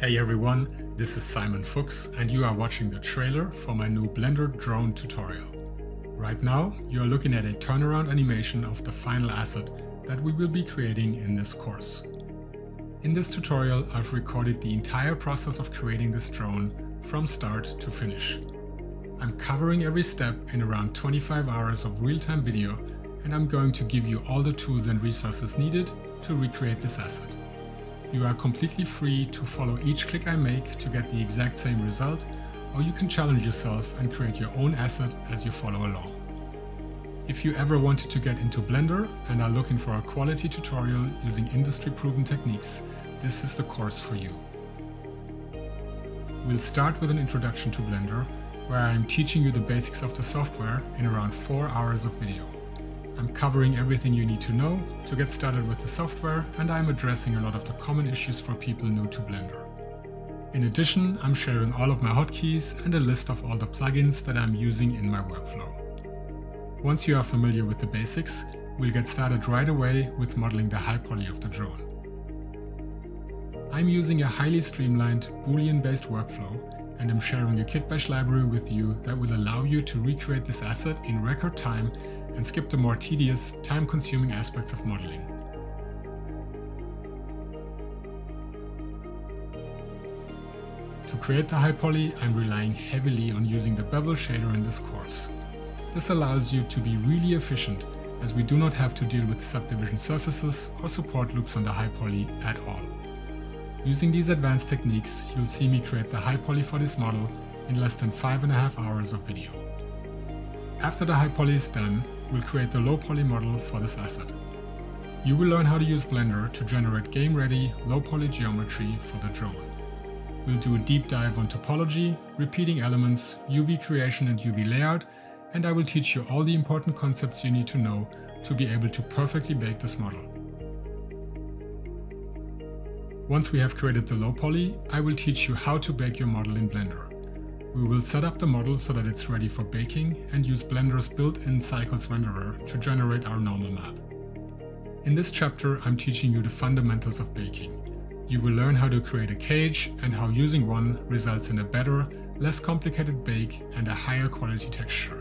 Hey everyone, this is Simon Fuchs and you are watching the trailer for my new Blender drone tutorial. Right now, you are looking at a turnaround animation of the final asset that we will be creating in this course. In this tutorial, I've recorded the entire process of creating this drone from start to finish. I'm covering every step in around 25 hours of real-time video and I'm going to give you all the tools and resources needed to recreate this asset. You are completely free to follow each click I make to get the exact same result, or you can challenge yourself and create your own asset as you follow along. If you ever wanted to get into Blender and are looking for a quality tutorial using industry-proven techniques, this is the course for you. We'll start with an introduction to Blender, where I am teaching you the basics of the software in around 4 hours of video. I'm covering everything you need to know to get started with the software and I'm addressing a lot of the common issues for people new to Blender. In addition, I'm sharing all of my hotkeys and a list of all the plugins that I'm using in my workflow. Once you are familiar with the basics, we'll get started right away with modeling the high poly of the drone. I'm using a highly streamlined Boolean-based workflow and I'm sharing a kitbash library with you that will allow you to recreate this asset in record time and skip the more tedious, time-consuming aspects of modeling. To create the high poly, I'm relying heavily on using the bevel shader in this course. This allows you to be really efficient, as we do not have to deal with subdivision surfaces or support loops on the high poly at all. Using these advanced techniques, you'll see me create the high poly for this model in less than 5.5 hours of video. After the high poly is done, we'll create the low poly model for this asset. You will learn how to use Blender to generate game-ready, low-poly geometry for the drone. We'll do a deep dive on topology, repeating elements, UV creation and UV layout, and I will teach you all the important concepts you need to know to be able to perfectly bake this model. Once we have created the low poly, I will teach you how to bake your model in Blender. We will set up the model so that it's ready for baking and use Blender's built-in cycles renderer to generate our normal map. In this chapter, I'm teaching you the fundamentals of baking. You will learn how to create a cage and how using one results in a better, less complicated bake and a higher quality texture.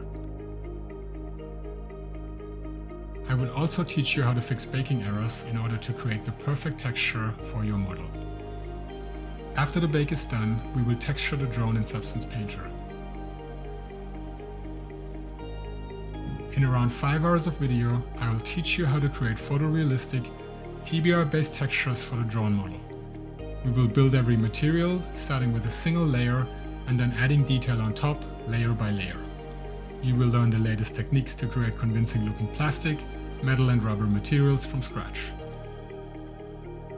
I will also teach you how to fix baking errors in order to create the perfect texture for your model. After the bake is done, we will texture the drone in Substance Painter. In around 5 hours of video, I will teach you how to create photorealistic, PBR-based textures for the drone model. We will build every material, starting with a single layer and then adding detail on top, layer by layer. You will learn the latest techniques to create convincing looking plastic, metal and rubber materials from scratch.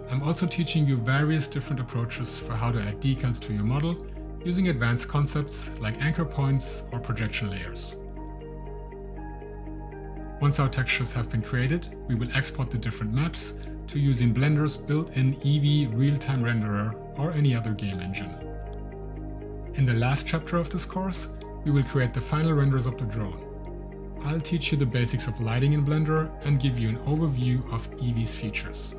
I'm also teaching you various different approaches for how to add decals to your model using advanced concepts like anchor points or projection layers. Once our textures have been created, we will export the different maps to use in Blender's built-in Eevee real-time renderer or any other game engine. In the last chapter of this course, we will create the final renders of the drone. I'll teach you the basics of lighting in Blender and give you an overview of Eevee's features.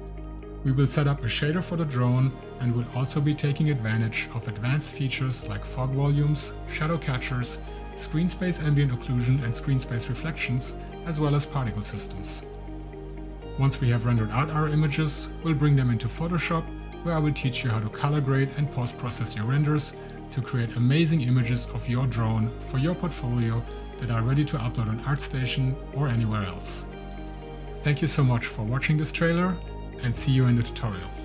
We will set up a shader for the drone and will also be taking advantage of advanced features like fog volumes, shadow catchers, screen space ambient occlusion and screen space reflections, as well as particle systems. Once we have rendered out our images, we'll bring them into Photoshop, where I will teach you how to color grade and post-process your renders to create amazing images of your drone for your portfolio that are ready to upload on ArtStation or anywhere else. Thank you so much for watching this trailer and see you in the tutorial.